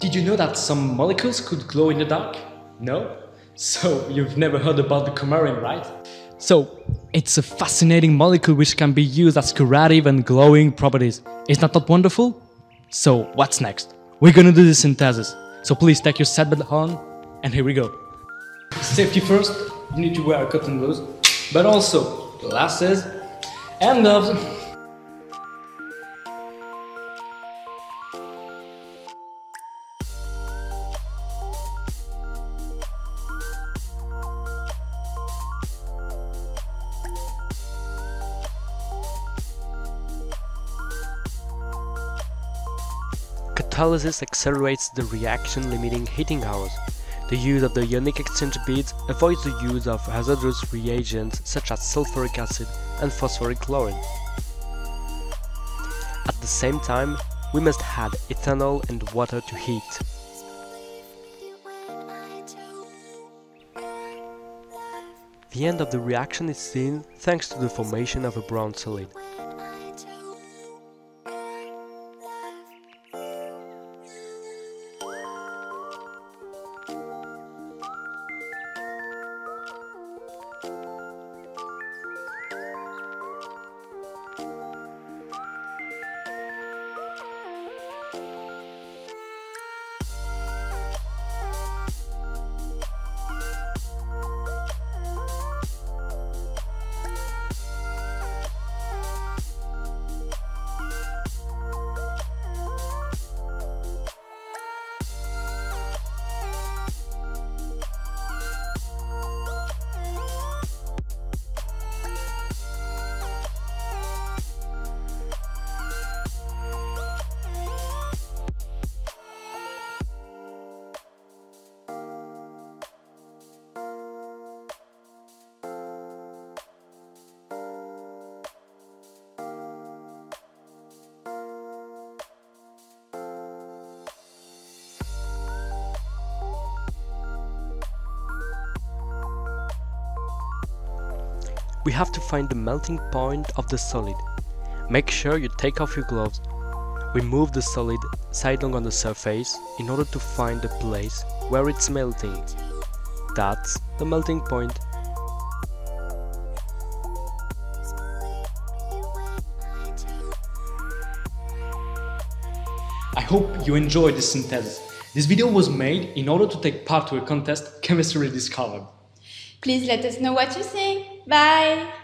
Did you know that some molecules could glow in the dark? No? So, you've never heard about the coumarin, right? So, it's a fascinating molecule which can be used as curative and glowing properties. Isn't that wonderful? So, what's next? We're gonna do the synthesis. So please take your seatbelt on, and here we go. Safety first, you need to wear a cotton gloves, but also glasses and gloves. Catalysis accelerates the reaction limiting heating hours. The use of the ionic exchange beads avoids the use of hazardous reagents such as sulfuric acid and phosphoric chlorine. At the same time, we must add ethanol and water to heat. The end of the reaction is seen thanks to the formation of a brown solid. We have to find the melting point of the solid. Make sure you take off your gloves. Remove the solid sidelong on the surface in order to find the place where it's melting. That's the melting point. I hope you enjoyed this synthesis. This video was made in order to take part to a contest Chemistry Rediscovered. Please let us know what you think. Bye!